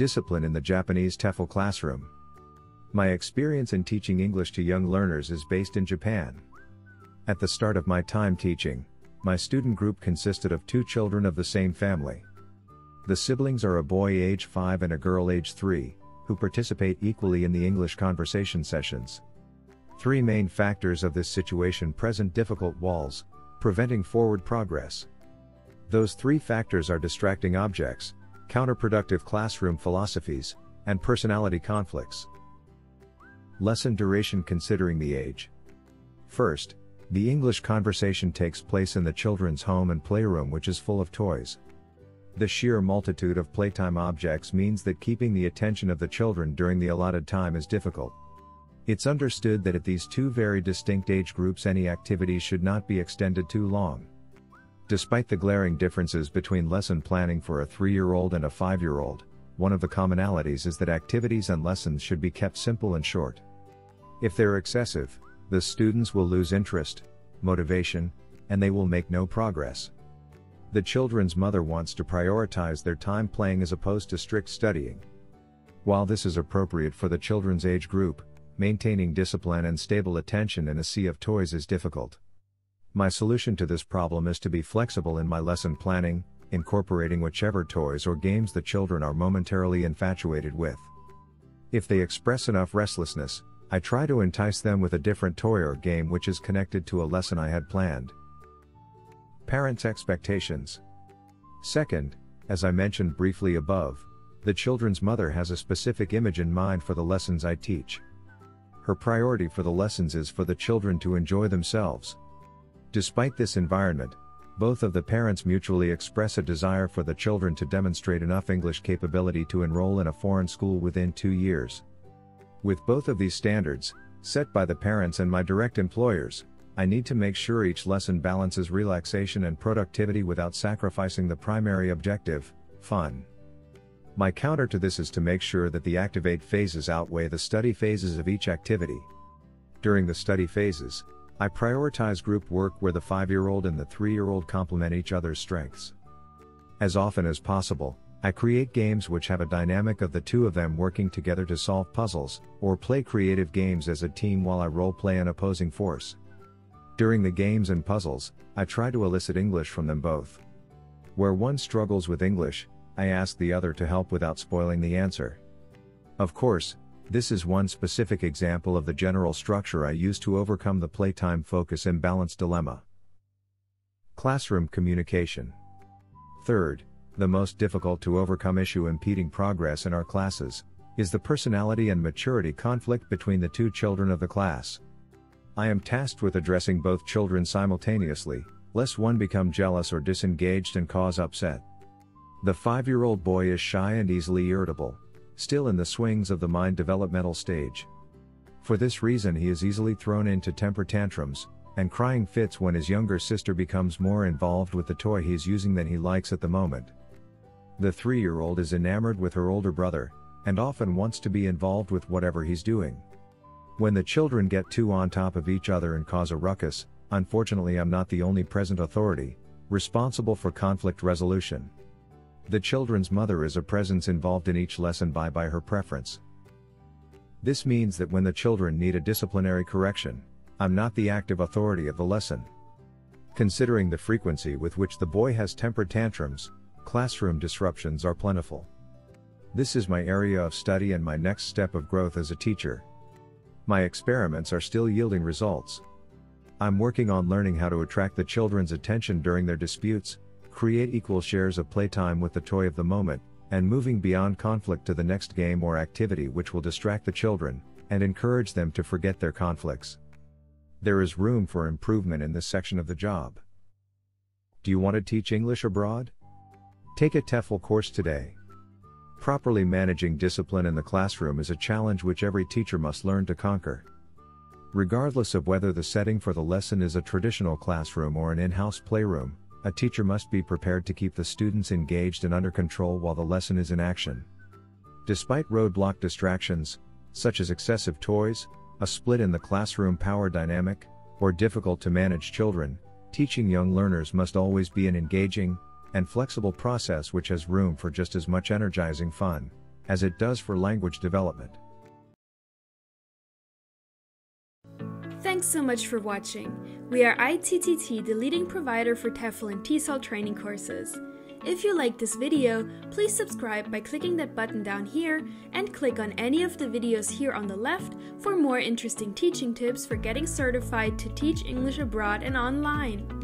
Discipline in the Japanese TEFL classroom. My experience in teaching English to young learners is based in Japan. At the start of my time teaching, my student group consisted of two children of the same family. The siblings are a boy age 5 and a girl age 3, who participate equally in the English conversation sessions. Three main factors of this situation present difficult walls, preventing forward progress. Those three factors are distracting objects, counterproductive classroom philosophies, and personality conflicts. Lesson duration considering the age. First, the English conversation takes place in the children's home and playroom, which is full of toys. The sheer multitude of playtime objects means that keeping the attention of the children during the allotted time is difficult. It's understood that at these two very distinct age groups, any activity should not be extended too long. Despite the glaring differences between lesson planning for a 3 year old and a 5 year old, one of the commonalities is that activities and lessons should be kept simple and short. If they're excessive, the students will lose interest, motivation, and they will make no progress. The children's mother wants to prioritize their time playing as opposed to strict studying. While this is appropriate for the children's age group, maintaining discipline and stable attention in a sea of toys is difficult. My solution to this problem is to be flexible in my lesson planning, incorporating whichever toys or games the children are momentarily infatuated with. If they express enough restlessness, I try to entice them with a different toy or game which is connected to a lesson I had planned. Parents' expectations. Second, as I mentioned briefly above, the children's mother has a specific image in mind for the lessons I teach. Her priority for the lessons is for the children to enjoy themselves. Despite this environment, both of the parents mutually express a desire for the children to demonstrate enough English capability to enroll in a foreign school within two years. With both of these standards, set by the parents and my direct employers, I need to make sure each lesson balances relaxation and productivity without sacrificing the primary objective, fun. My counter to this is to make sure that the activate phases outweigh the study phases of each activity. During the study phases, I prioritize group work where the 5 year old and the 3 year old complement each other's strengths. As often as possible, I create games which have a dynamic of the two of them working together to solve puzzles, or play creative games as a team while I role play an opposing force. During the games and puzzles, I try to elicit English from them both. Where one struggles with English, I ask the other to help without spoiling the answer. Of course, this is one specific example of the general structure I use to overcome the playtime focus imbalance dilemma. Classroom communication. Third, the most difficult to overcome issue impeding progress in our classes is the personality and maturity conflict between the two children of the class. I am tasked with addressing both children simultaneously, lest one become jealous or disengaged and cause upset. The five year old boy is shy and easily irritable, still in the swings of the mind developmental stage. For this reason, he is easily thrown into temper tantrums and crying fits when his younger sister becomes more involved with the toy he is using than he likes at the moment. The three year old is enamored with her older brother and often wants to be involved with whatever he's doing. When the children get too on top of each other and cause a ruckus, unfortunately, I'm not the only present authority responsible for conflict resolution. The children's mother is a presence involved in each lesson by by her preference. This means that when the children need a disciplinary correction, I'm not the active authority of the lesson. Considering the frequency with which the boy has temper tantrums, classroom disruptions are plentiful. This is my area of study and my next step of growth as a teacher. My experiments are still yielding results. I'm working on learning how to attract the children's attention during their disputes, create equal shares of playtime with the toy of the moment, and moving beyond conflict to the next game or activity which will distract the children, and encourage them to forget their conflicts. There is room for improvement in this section of the job. Do you want to teach English abroad? Take a TEFL course today. Properly managing discipline in the classroom is a challenge which every teacher must learn to conquer. Regardless of whether the setting for the lesson is a traditional classroom or an in house playroom, a teacher must be prepared to keep the students engaged and under control while the lesson is in action. Despite roadblock distractions, such as excessive toys, a split in the classroom power dynamic, or difficult to manage children, teaching young learners must always be an engaging, and flexible process which has room for just as much energizing fun as it does for language development. Thanks so much for watching. We are ITTT, the leading provider for TEFL and TESOL training courses. If you liked this video, please subscribe by clicking that button down here and click on any of the videos here on the left for more interesting teaching tips for getting certified to teach English abroad and online.